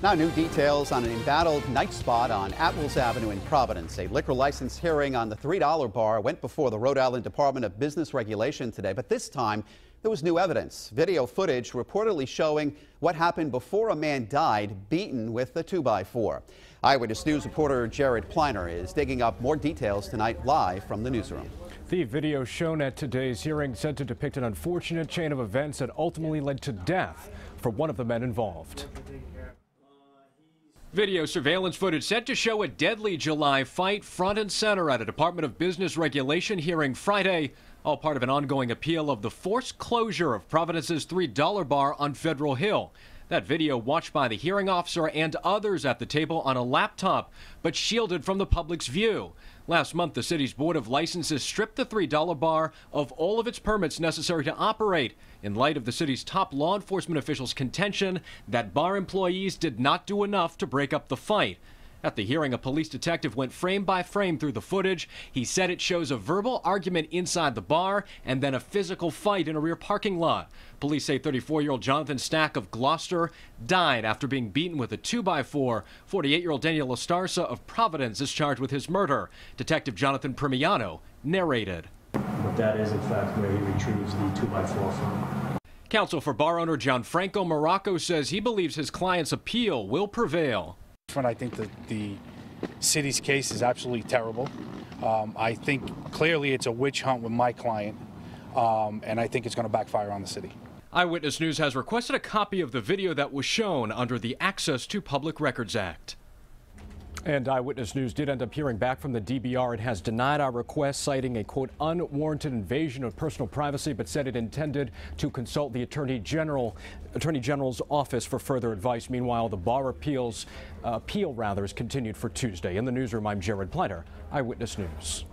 Now, new details on an embattled night spot on Atwells Avenue in Providence. A liquor license hearing on the $3 bar went before the Rhode Island Department of Business Regulation today, but this time there was new evidence. Video footage reportedly showing what happened before a man died beaten with a 2x4. Eyewitness News reporter Jared Pliner is digging up more details tonight live from the newsroom. The video shown at today's hearing said to depict an unfortunate chain of events that ultimately led to death for one of the men involved. Video surveillance footage set to show a deadly July fight front and center at a Department of Business Regulation hearing Friday, all part of an ongoing appeal of the forced closure of Providence's $3 bar on Federal Hill. That video watched by the hearing officer and others at the table on a laptop, but shielded from the public's view. Last month, the city's Board of Licenses stripped the $3 bar of all of its permits necessary to operate in light of the city's top law enforcement officials' contention that bar employees did not do enough to break up the fight. At the hearing, a police detective went frame by frame through the footage. He said it shows a verbal argument inside the bar and then a physical fight in a rear parking lot. Police say 34 year old Jonathan Stack of Glocester died after being beaten with a 2x4. 48 year old Daniel Estarza of Providence is charged with his murder. Detective Jonathan Primiano narrated. But that is, in fact, where he retrieves the 2x4 from. Counsel for bar owner Gianfranco Morocco says he believes his client's appeal will prevail. I think that the city's case is absolutely terrible. Um, I think clearly it's a witch hunt with my client, um, and I think it's going to backfire on the city. Eyewitness News has requested a copy of the video that was shown under the Access to Public Records Act. And Eyewitness News did end up hearing back from the DBR. It has denied our request, citing a quote unwarranted invasion of personal privacy, but said it intended to consult the Attorney General, Attorney General's office for further advice. Meanwhile, the bar appeals uh, appeal rather is continued for Tuesday. In the newsroom, I'm Jared Pliner, Eyewitness News.